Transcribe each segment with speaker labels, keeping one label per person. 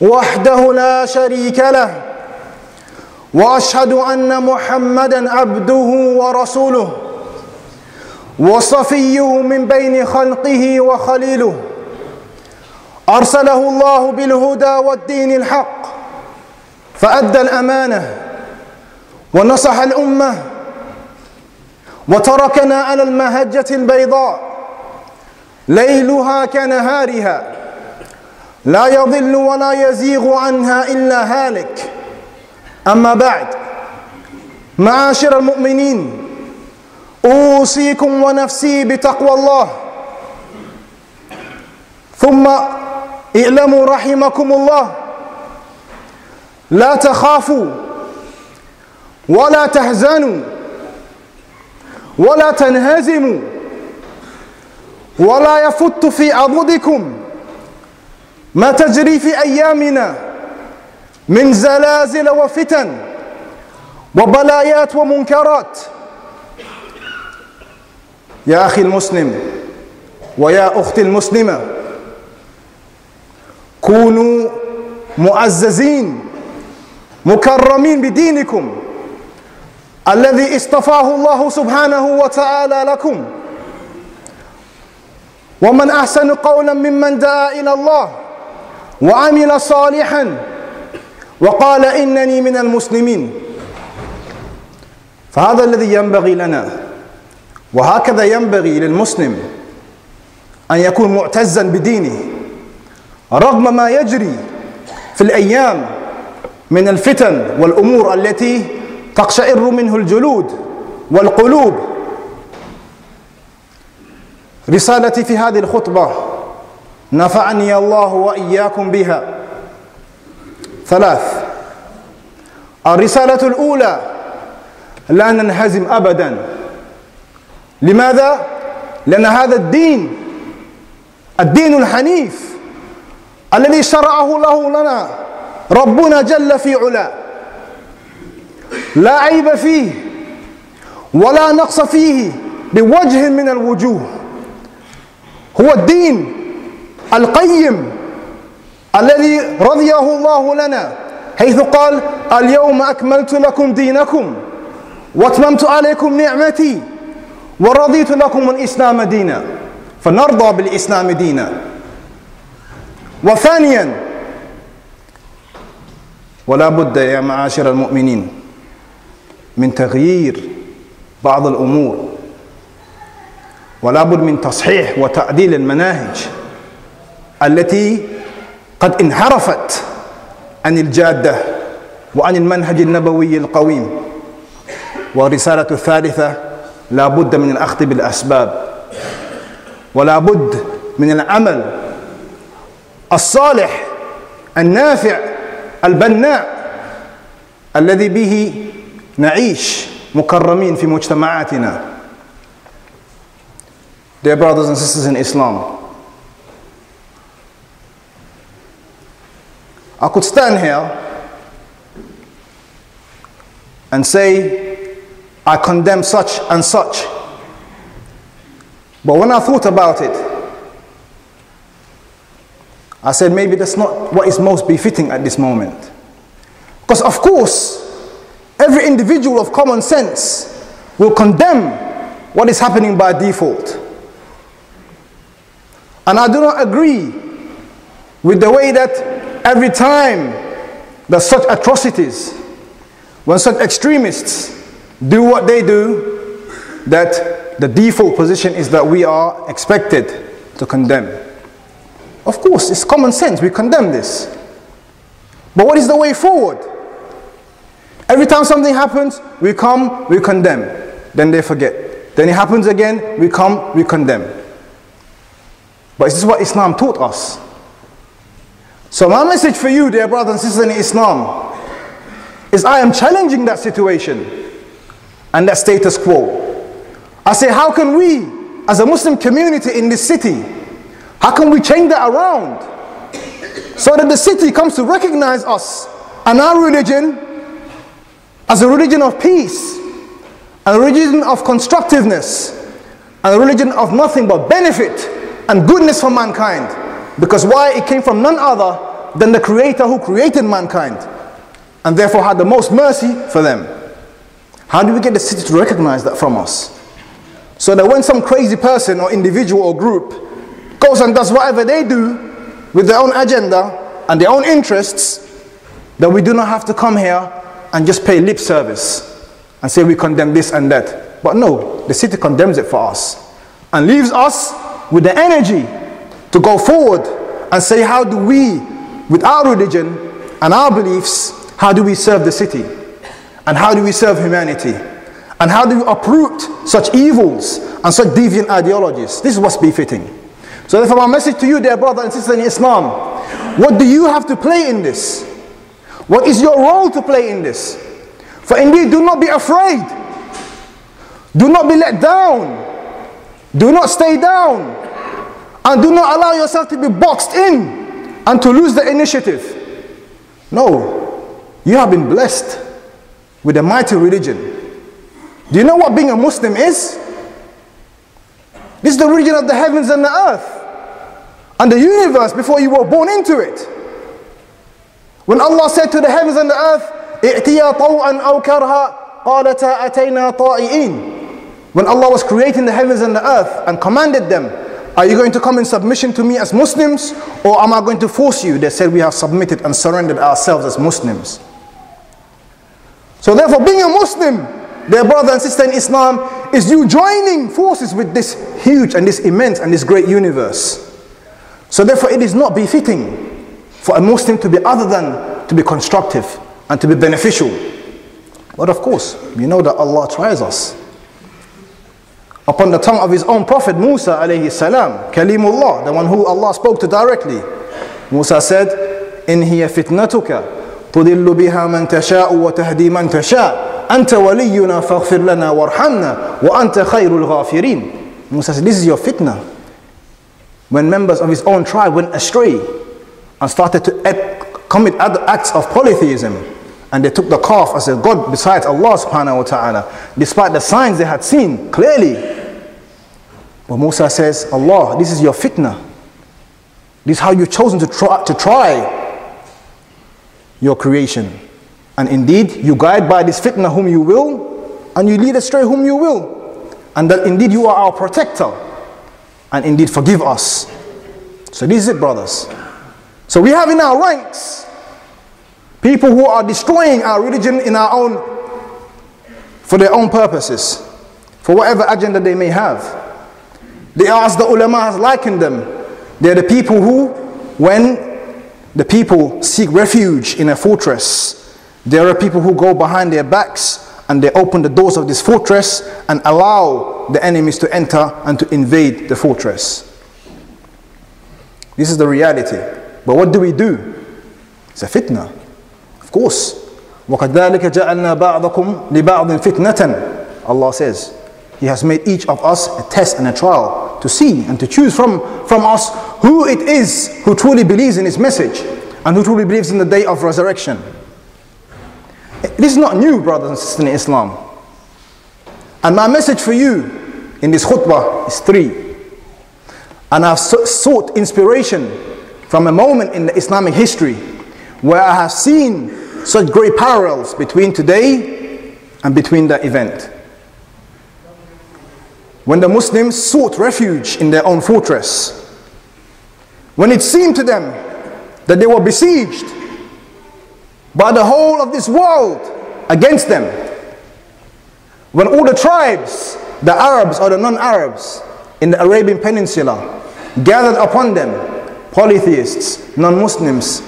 Speaker 1: وحده لا شريك له وأشهد أن محمدا عبده ورسوله وصفيه من بين خلقه وخليله. أرسله الله بالهدى والدين الحق فأدى الأمانة ونصح الأمة وتركنا على المهجة البيضاء ليلها كنهارها. لا يضل ولا يزيغ عنها إلا هالك. أما بعد معاشر المؤمنين أوصيكم ونفسي بتقوى الله. ثم اعلموا رحمكم الله. لا تخافوا ولا تحزنوا ولا تنهزموا ولا يفت في عضدكم. ما تجري في أيامنا من زلازل وفتن وبلايات ومنكرات. يا أخي المسلم ويا أختي المسلمة كونوا معززين مكرمين بدينكم الذي اصطفاه الله سبحانه وتعالى لكم. ومن أحسن قولا ممن دعا إلى الله وعمل صالحا. وقال إنني من المسلمين. فهذا الذي ينبغي لنا وهكذا ينبغي للمسلم أن يكون معتزا بدينه رغم ما يجري في الأيام من الفتن والأمور التي تقشعر منه الجلود والقلوب. رسالتي في هذه الخطبة نفعني الله وإياكم بها. ثلاث. الرسالة الأولى لا ننهزم أبدا. لماذا؟ لأن هذا الدين الدين الحنيف الذي شرعه له لنا ربنا جل في علا لا عيب فيه ولا نقص فيه بوجه من الوجوه. هو الدين القيم الذي رضيه الله لنا حيث قال اليوم أكملت لكم دينكم وأتممت عليكم نعمتي ورضيت لكم الإسلام دينا فنرضى بالإسلام دينا. وثانيا ولا بد يا معاشر المؤمنين من تغيير بعض الأمور ولا بد من تصحيح وتعديل المناهج. التي قد انحرفت عن الجادة وعن المنهج النبوي القويم. والرسالة الثالثة لا بد من الأخذ بالأسباب ولا بد من العمل الصالح النافع البناء الذي به نعيش مكرمين في مجتمعاتنا. Dear brothers and sisters in Islam, I could stand here and say, I condemn such and such. But when I thought about it, I said, maybe that's not what is most befitting at this moment. Because, of course, every individual of common sense will condemn what is happening by default. And I do not agree with the way that every time that such atrocities, when such extremists do what they do, that the default position is that we are expected to condemn. Of course, it's common sense, we condemn this. But what is the way forward? Every time something happens, we come, we condemn. Then they forget. Then it happens again, we come, we condemn. But is this is what Islam taught us. So, my message for you, dear brothers and sisters in Islam, is I am challenging that situation and that status quo. I say, how can we, as a Muslim community in this city, how can we change that around so that the city comes to recognize us and our religion as a religion of peace, a religion of constructiveness, and a religion of nothing but benefit and goodness for mankind. Because why? It came from none other than the Creator who created mankind and therefore had the most mercy for them. How do we get the city to recognize that from us? So that when some crazy person or individual or group goes and does whatever they do with their own agenda and their own interests, that we do not have to come here and just pay lip service and say we condemn this and that. But no, the city condemns it for us and leaves us with the energy to go forward and say, how do we, with our religion and our beliefs, how do we serve the city? And how do we serve humanity? And how do we uproot such evils and such deviant ideologies? This is what's befitting. So therefore my message to you, dear brother and sister in Islam, what do you have to play in this? What is your role to play in this? For indeed, do not be afraid. Do not be let down. Do not stay down. And do not allow yourself to be boxed in and to lose the initiative. No, you have been blessed with a mighty religion. Do you know what being a Muslim is? This is the religion of the heavens and the earth and the universe before you were born into it. When Allah said to the heavens and the earth, ائتيا طوعا أو كرها قالتا أتينا طائعين when Allah was creating the heavens and the earth and commanded them, are you going to come in submission to me as Muslims or am I going to force you? They said, We have submitted and surrendered ourselves as Muslims. So, therefore, being a Muslim, their brother and sister in Islam, is you joining forces with this huge and this immense and this great universe. So, therefore, it is not befitting for a Muslim to be other than to be constructive and to be beneficial. But of course, you know that Allah tries us upon the tongue of his own prophet Musa alayhi salam, Kalimullah, the one who Allah spoke to directly. Musa said, In hiya fitnatuka, تضل بها من تشاء وتهدي من تشاء أنت ولينا فاغفر لنا وارحمنا وأنت خير الغافرين Musa said, this is your fitna. When members of his own tribe went astray and started to commit other acts of polytheism, and they took the calf as a god besides Allah subhanahu wa ta'ala, despite the signs they had seen clearly. but Musa says, Allah, this is your fitna. This is how you've chosen to try, to try your creation. And indeed, you guide by this fitna whom you will, and you lead astray whom you will. And that indeed you are our protector. And indeed forgive us. So this is it, brothers. So we have in our ranks People who are destroying our religion in our own, for their own purposes, for whatever agenda they may have. They are, as the ulama has likened them, they're the people who, when the people seek refuge in a fortress, there are people who go behind their backs and they open the doors of this fortress and allow the enemies to enter and to invade the fortress. This is the reality. But what do we do? It's a fitna. Of course. وَكَذَلِكَ جَعَلْنَا بَعْضَكُمْ لِبَعْضٍ فِتْنَةً Allah says, He has made each of us a test and a trial to see and to choose from, from us who it is who truly believes in His message and who truly believes in the day of resurrection. This is not new, brothers and sisters in Islam. And my message for you in this khutbah is three. And I've sought inspiration from a moment in the Islamic history where I have seen such great parallels between today and between the event. When the Muslims sought refuge in their own fortress, when it seemed to them that they were besieged by the whole of this world against them, when all the tribes, the Arabs or the non Arabs in the Arabian Peninsula, gathered upon them, polytheists, non Muslims,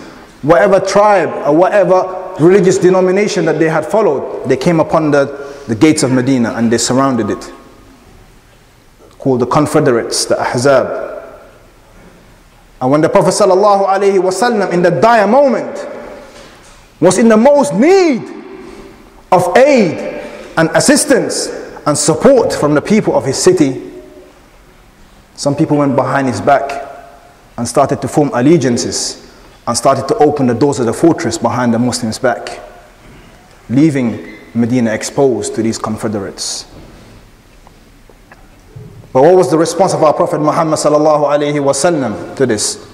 Speaker 1: whatever tribe or whatever religious denomination that they had followed, they came upon the, the gates of Medina and they surrounded it. Called the Confederates, the Ahzab. And when the Prophet sallallahu alaihi wasallam in the dire moment was in the most need of aid and assistance and support from the people of his city, some people went behind his back and started to form allegiances and started to open the doors of the fortress behind the Muslims' back, leaving Medina exposed to these confederates. But what was the response of our Prophet Muhammad sallallahu alaihi wasallam to this?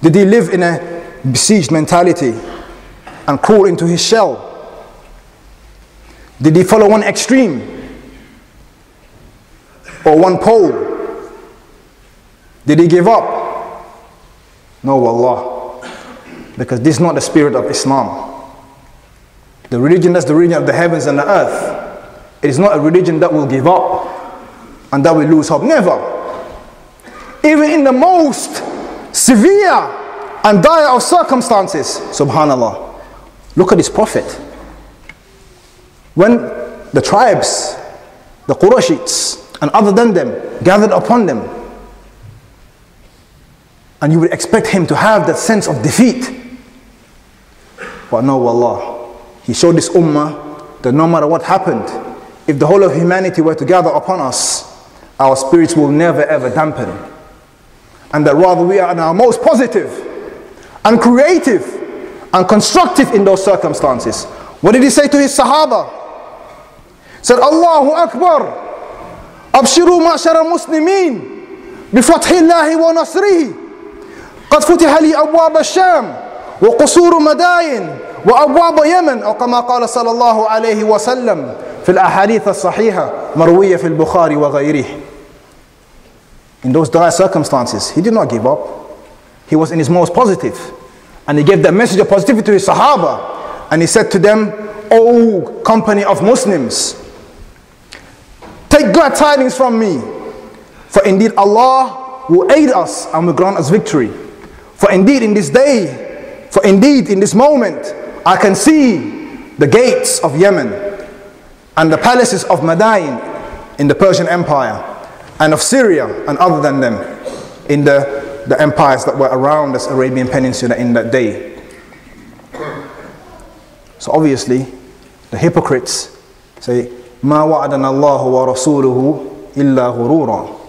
Speaker 1: Did he live in a besieged mentality and crawl into his shell? Did he follow one extreme or one pole? Did he give up? No, Allah. Because this is not the spirit of Islam. The religion that's the religion of the heavens and the earth. It is not a religion that will give up and that we lose hope. Never. Even in the most severe and dire of circumstances, subhanAllah. Look at this prophet. When the tribes, the Qurayshites, and other than them gathered upon them, and you would expect him to have that sense of defeat. But no, Allah, He showed this ummah that no matter what happened, if the whole of humanity were to gather upon us, our spirits will never ever dampen. And that rather we are in our most positive and creative and constructive in those circumstances. What did he say to his Sahaba? Said, Allahu Akbar. أبشروا معشر المسلمين بفتح الله ونصره قد فتح لي أبواب الشام وقصور مداين وأبواب يمن أو كما قال صلى الله عليه وسلم في الأحاديث الصحيحة مروية في البخاري وغيره In those dire circumstances, he did not give up. He was in his most positive. And he gave that message of positivity to his Sahaba. And he said to them, O company of Muslims, take glad tidings from me. For indeed Allah will aid us and will grant us victory. For indeed in this day, for indeed in this moment, I can see the gates of Yemen and the palaces of Madain in the Persian Empire and of Syria and other than them in the, the empires that were around this Arabian Peninsula in that day. So obviously, the hypocrites say, "Ma wa'adana Allah wa rasuluhu illa ghurura."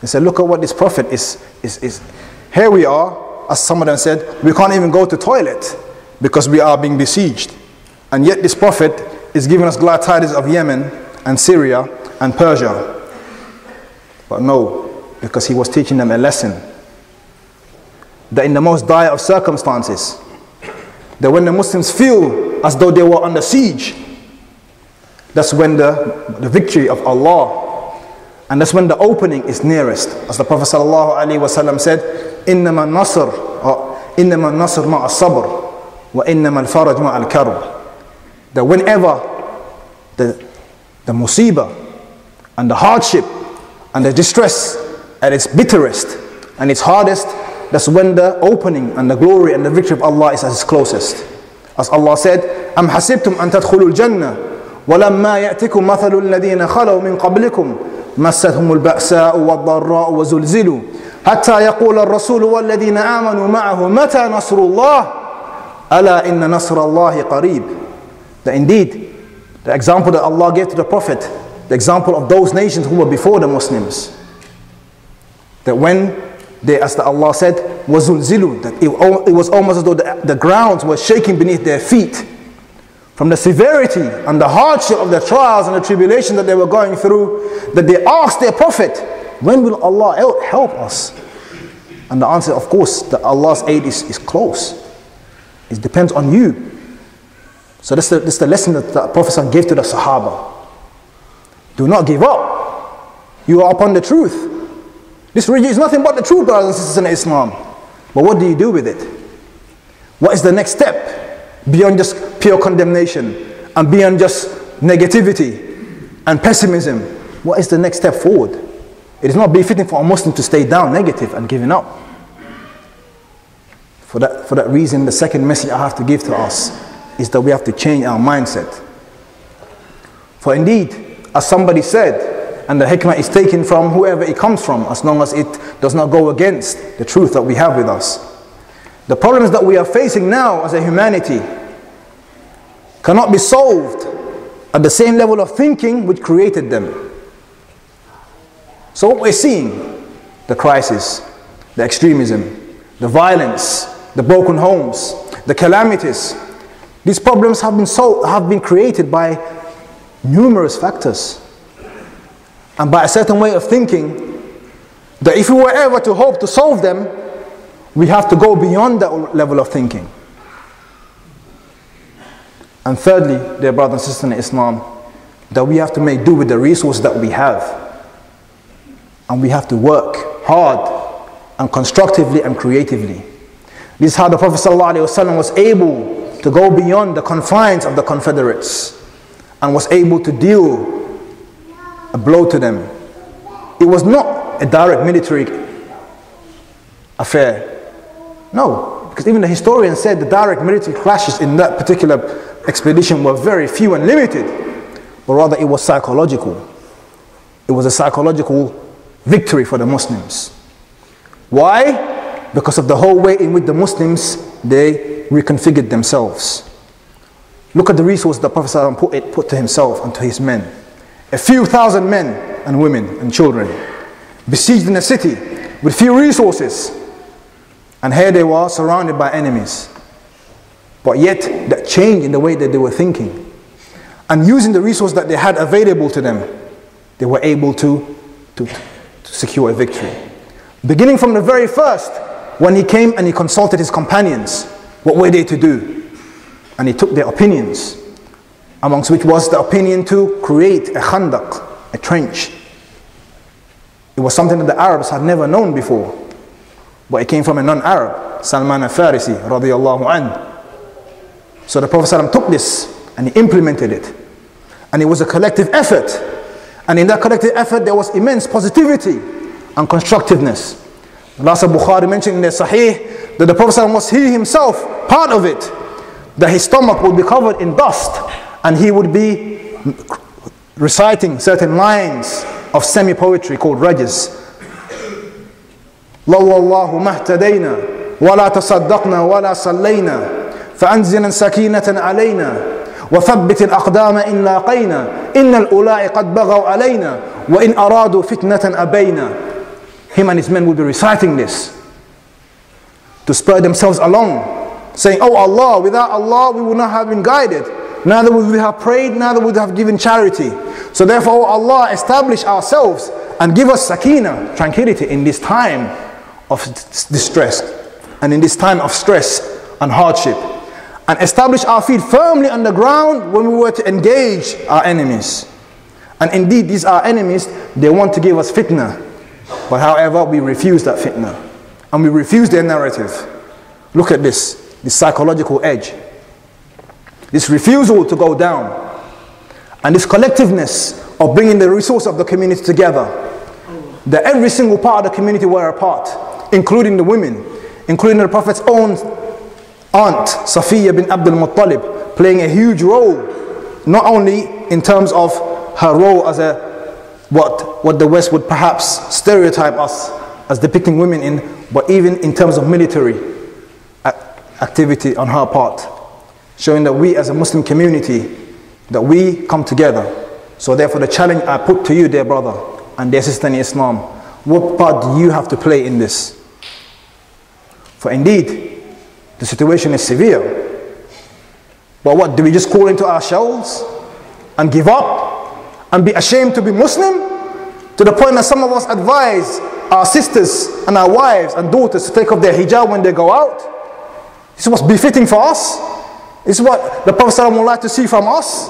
Speaker 1: They say, "Look at what this prophet is is is. Here we are, as some of them said, we can't even go to toilet because we are being besieged, and yet this prophet is giving us glad tidings of Yemen and Syria and Persia. But no, because he was teaching them a lesson. That in the most dire of circumstances, that when the Muslims feel as though they were under siege, that's when the, the victory of Allah and that's when the opening is nearest. As the Prophet ﷺ said, إِنَّمَا النَّصْرُ إِنَّمَا النَّصْرُ مَعَ الصَّبْرِ وَإِنَّمَا الْفَرَجُ مَعَ الْكَرْبِ That whenever the, the musibah and the hardship and the distress at its bitterest and its hardest, that's when the opening and the glory and the victory of Allah is at its closest. As Allah said, أَمْ حَسِبْتُمْ أَن تَدْخُلُوا الْجَنَّةِ وَلَمَّا يَأْتِكُمْ مَثَلُ الَّذِينَ خَلَوْا مِنْ قَبْلِكُمْ مستهم البأساء والضراء وزلزلوا حتى يقول الرسول والذين آمنوا معه متى نصر الله ألا إن نصر الله قريب That indeed, the example that Allah gave to the Prophet, the example of those nations who were before the Muslims, that when they, as the Allah said, وَزُلْزِلُوا That it, it was almost as though the, the grounds were shaking beneath their feet from the severity and the hardship of the trials and the tribulation that they were going through, that they asked their Prophet, When will Allah help us? And the answer, of course, that Allah's aid is, is close. It depends on you. So this is, the, this is the lesson that the Prophet gave to the Sahaba. Do not give up. You are upon the truth. This religion is nothing but the truth, brothers and sisters in Islam. But what do you do with it? What is the next step? Beyond just pure condemnation and beyond just negativity and pessimism. What is the next step forward? It is not befitting for a Muslim to stay down negative and giving up. For that, for that reason, the second message I have to give to us is that we have to change our mindset. For indeed, as somebody said, and the hikmah is taken from whoever it comes from, as long as it does not go against the truth that we have with us. The problems that we are facing now as a humanity cannot be solved at the same level of thinking which created them. So, what we're seeing the crisis, the extremism, the violence, the broken homes, the calamities these problems have been, so, have been created by numerous factors and by a certain way of thinking that if we were ever to hope to solve them, we have to go beyond that level of thinking. And thirdly, dear brothers and sisters in Islam, that we have to make do with the resources that we have. And we have to work hard and constructively and creatively. This is how the Prophet ﷺ was able to go beyond the confines of the Confederates and was able to deal a blow to them. It was not a direct military affair. No, because even the historian said the direct military clashes in that particular expedition were very few and limited, but rather it was psychological. It was a psychological victory for the Muslims. Why? Because of the whole way in which the Muslims they reconfigured themselves. Look at the resources that Prophet put, put to himself and to his men. A few thousand men and women and children besieged in a city with few resources. And here they were surrounded by enemies. But yet, that change in the way that they were thinking and using the resources that they had available to them, they were able to, to, to secure a victory. Beginning from the very first, when he came and he consulted his companions, what were they to do? And he took their opinions, amongst which was the opinion to create a khandak, a trench. It was something that the Arabs had never known before, but it came from a non-Arab, Salman al-Farisi. So the Prophet took this and he implemented it. And it was a collective effort. And in that collective effort, there was immense positivity and constructiveness. Last of Bukhari mentioned in the Sahih that the Prophet was he himself part of it, that his stomach would be covered in dust and he would be reciting certain lines of semi poetry called rajaz. لولا الله ما اهتدينا ولا تصدقنا ولا صلينا فأنزل سكينة علينا وثبت الأقدام إن لاقينا إن الأولاء قد بغوا علينا وإن أرادوا فتنة أبينا him and his men will be reciting this to spur themselves along saying Oh Allah without Allah we would not have been guided neither would we have prayed neither would we have given charity so therefore oh Allah establish ourselves and give us sakina tranquility in this time of distress and in this time of stress and hardship and establish our feet firmly on the ground when we were to engage our enemies. And indeed, these are enemies, they want to give us fitna. But however, we refuse that fitna. And we refuse their narrative. Look at this, this psychological edge. This refusal to go down. And this collectiveness of bringing the resource of the community together. That every single part of the community were a part, including the women, including the Prophet's own aunt Safiya bin Abdul Muttalib playing a huge role not only in terms of her role as a what what the West would perhaps stereotype us as depicting women in but even in terms of military activity on her part showing that we as a Muslim community that we come together. So therefore the challenge I put to you dear brother and dear sister in Islam what part do you have to play in this? For indeed the situation is severe. But what, do we just crawl into our shells and give up and be ashamed to be Muslim? To the point that some of us advise our sisters and our wives and daughters to take off their hijab when they go out. This is what's befitting for us. This is what the Prophet would like to see from us.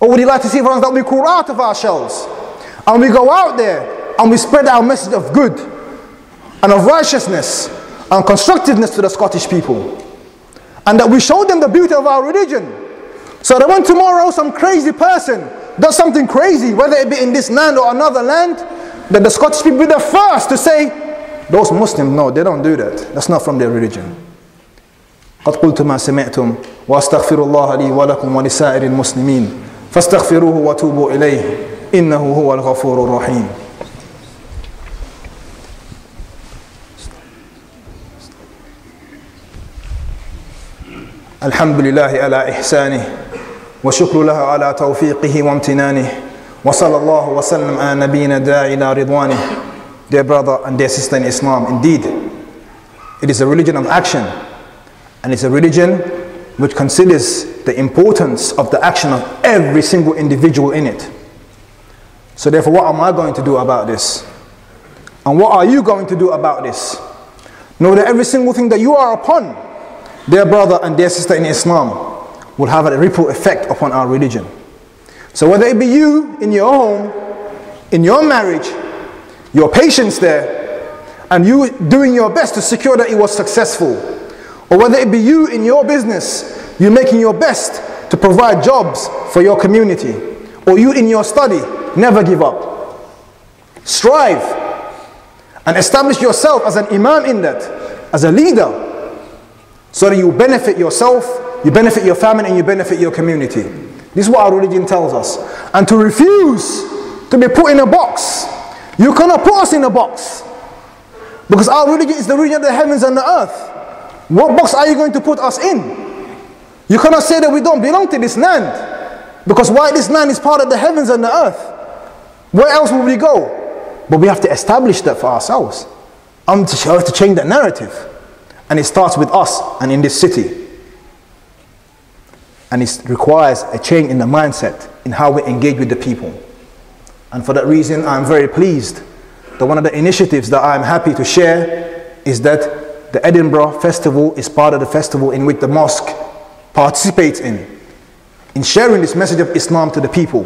Speaker 1: Or would he like to see from us that we crawl out of our shells and we go out there and we spread our message of good and of righteousness and constructiveness to the Scottish people. And that we show them the beauty of our religion. So that when tomorrow some crazy person does something crazy, whether it be in this land or another land, that the Scottish people be the first to say, those Muslims, no, they don't do that. That's not from their religion. قد قلت ما سمعتم واستغفر الله لي ولكم ولسائر المسلمين فاستغفروه وتوبوا اليه إنه هو الغفور الرحيم الحمد لله على إحسانه وشكر له على توفيقه وامتنانه وصلى الله وسلم على نبينا داعي إلى رضوانه Dear brother and dear sister in Islam, indeed, it is a religion of action and it's a religion which considers the importance of the action of every single individual in it. So, therefore, what am I going to do about this? And what are you going to do about this? Know that every single thing that you are upon, dear brother and dear sister in Islam, will have a ripple effect upon our religion. So, whether it be you in your home, in your marriage, your patience there, and you doing your best to secure that it was successful, or whether it be you in your business, you making your best to provide jobs for your community, or you in your study, never give up. Strive and establish yourself as an imam in that, as a leader, so that you benefit yourself, you benefit your family, and you benefit your community. This is what our religion tells us. And to refuse to be put in a box you cannot put us in a box. Because our religion is the religion of the heavens and the earth. What box are you going to put us in? You cannot say that we don't belong to this land. Because why this land is part of the heavens and the earth. Where else will we go? But we have to establish that for ourselves. I'm to have to change that narrative. And it starts with us and in this city. And it requires a change in the mindset in how we engage with the people. And for that reason, I'm very pleased that one of the initiatives that I'm happy to share is that the Edinburgh Festival is part of the festival in which the mosque participates in, in sharing this message of Islam to the people,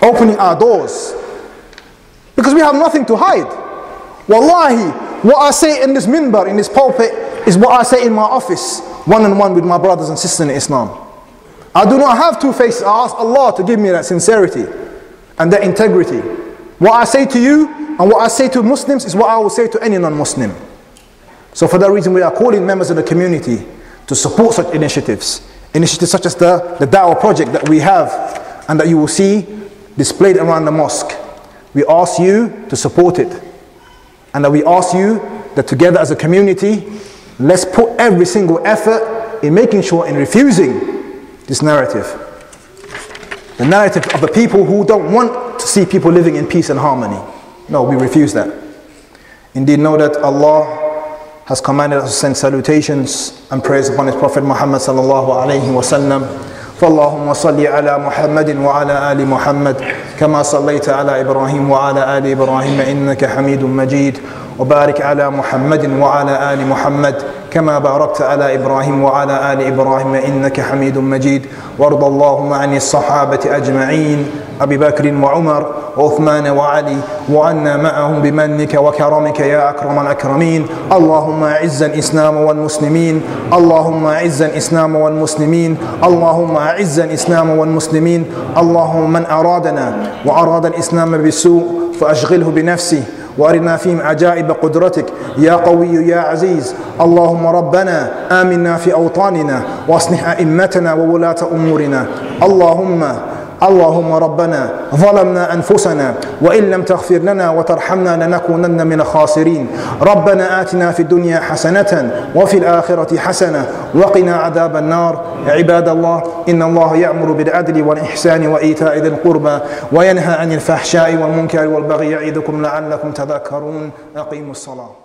Speaker 1: opening our doors, because we have nothing to hide. Wallahi, what I say in this minbar, in this pulpit, is what I say in my office, one on one with my brothers and sisters in Islam. I do not have two faces. I ask Allah to give me that sincerity and that integrity. What I say to you and what I say to Muslims is what I will say to any non-Muslim. So for that reason we are calling members of the community to support such initiatives. Initiatives such as the, the Dawah project that we have and that you will see displayed around the mosque. We ask you to support it. And that we ask you that together as a community, let's put every single effort in making sure in refusing this narrative the narrative of the people who don't want to see people living in peace and harmony. No, we refuse that. Indeed, know that Allah has commanded us to send salutations and praise upon His Prophet Muhammad sallallahu alaihi wasallam. فاللهم صل على محمد وعلى آل محمد كما صليت على إبراهيم وعلى آل إبراهيم إنك حميد مجيد وبارك على محمد وعلى آل محمد كما باركت على إبراهيم وعلى آل إبراهيم إنك حميد مجيد. وارض اللهم عن الصحابة أجمعين أبي بكر وعمر وعثمان وعلي وعنا معهم بمنك وكرمك يا أكرم الأكرمين. اللهم أعز الإسلام والمسلمين. اللهم أعز الإسلام والمسلمين. اللهم أعز الإسلام والمسلمين. اللهم من أرادنا وأراد الإسلام بالسوء فأشغله بنفسه. وارنا فيهم عجائب قدرتك. يا قوي يا عزيز اللهم ربنا آمنا في أوطاننا واصلح أئمتنا وولاة أمورنا. اللهم اللهم ربنا ظلمنا أنفسنا وإن لم تغفر لنا وترحمنا لنكونن من الخاسرين. ربنا آتنا في الدنيا حسنة وفي الآخرة حسنة وقنا عذاب النار. عباد الله إن الله يأمر بالعدل والإحسان وإيتاء ذي القربى وينهى عن الفحشاء والمنكر والبغي يعظكم لعلكم تذكرون. أقيموا الصلاة.